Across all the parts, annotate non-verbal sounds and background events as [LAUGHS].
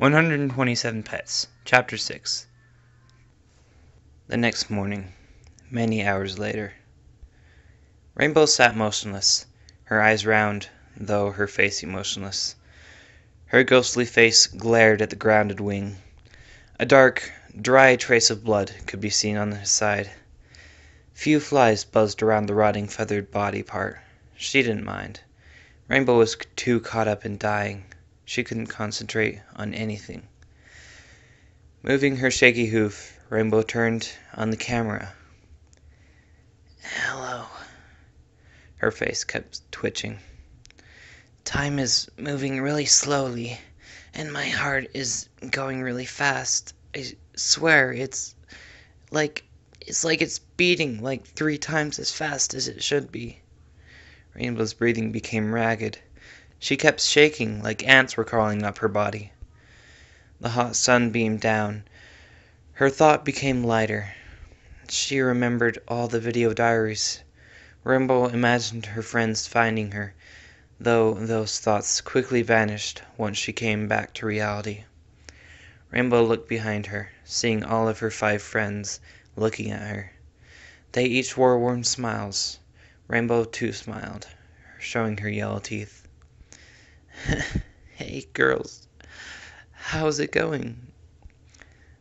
127 Pets, Chapter 6 The next morning, many hours later, Rainbow sat motionless, her eyes round, though her face emotionless. Her ghostly face glared at the grounded wing. A dark, dry trace of blood could be seen on his side. Few flies buzzed around the rotting feathered body part. She didn't mind. Rainbow was too caught up in dying. She couldn't concentrate on anything. Moving her shaky hoof, Rainbow turned on the camera. Hello. Her face kept twitching. Time is moving really slowly, and my heart is going really fast. I swear, it's like it's like it's beating like three times as fast as it should be. Rainbow's breathing became ragged. She kept shaking like ants were crawling up her body. The hot sun beamed down. Her thought became lighter. She remembered all the video diaries. Rainbow imagined her friends finding her, though those thoughts quickly vanished once she came back to reality. Rainbow looked behind her, seeing all of her five friends looking at her. They each wore warm smiles. Rainbow too smiled, showing her yellow teeth. [LAUGHS] hey, girls, how's it going?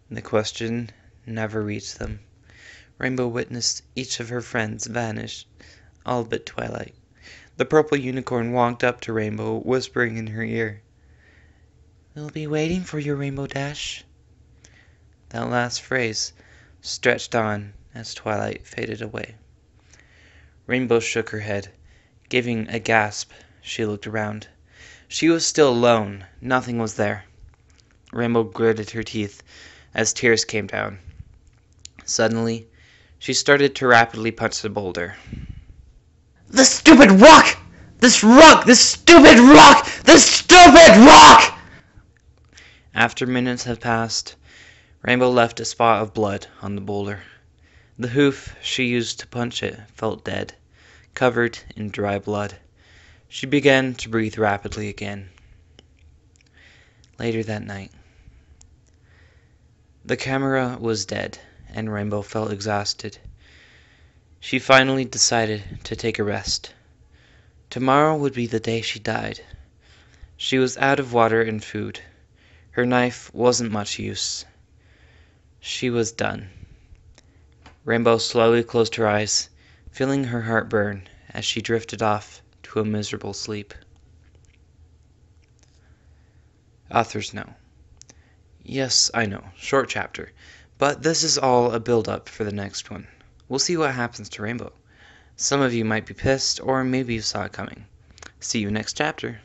The question never reached them. Rainbow witnessed each of her friends vanish, all but Twilight. The purple unicorn walked up to Rainbow, whispering in her ear, We'll be waiting for you, Rainbow Dash. That last phrase stretched on as Twilight faded away. Rainbow shook her head. Giving a gasp, she looked around. She was still alone. Nothing was there. Rainbow gritted her teeth as tears came down. Suddenly, she started to rapidly punch the boulder. The stupid rock! This rock! This stupid rock! This stupid rock! After minutes had passed, Rainbow left a spot of blood on the boulder. The hoof she used to punch it felt dead, covered in dry blood. She began to breathe rapidly again. Later that night, the camera was dead, and Rainbow felt exhausted. She finally decided to take a rest. Tomorrow would be the day she died. She was out of water and food. Her knife wasn't much use. She was done. Rainbow slowly closed her eyes, feeling her heart burn as she drifted off to a miserable sleep. Author's note. Yes, I know, short chapter, but this is all a build-up for the next one. We'll see what happens to Rainbow. Some of you might be pissed, or maybe you saw it coming. See you next chapter.